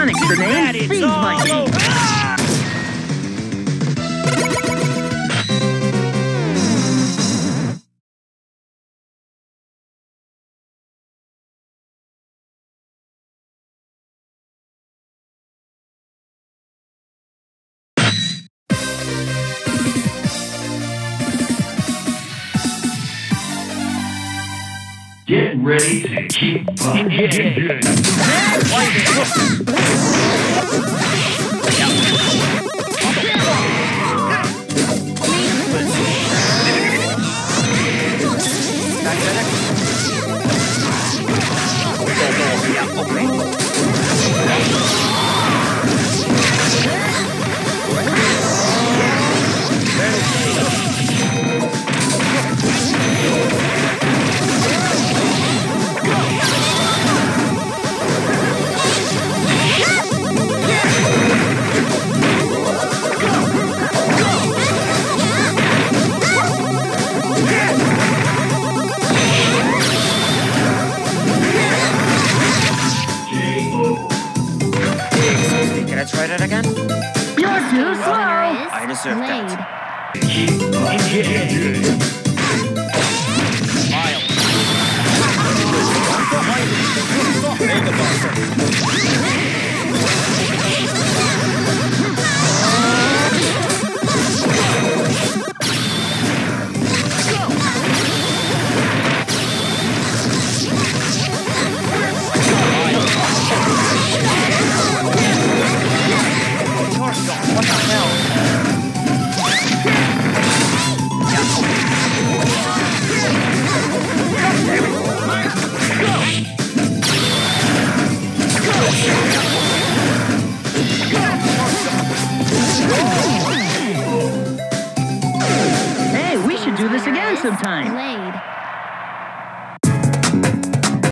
Sonic's the name. Get ready to keep bucking. Can I try that again? You're too slow. I deserve that. Keep We should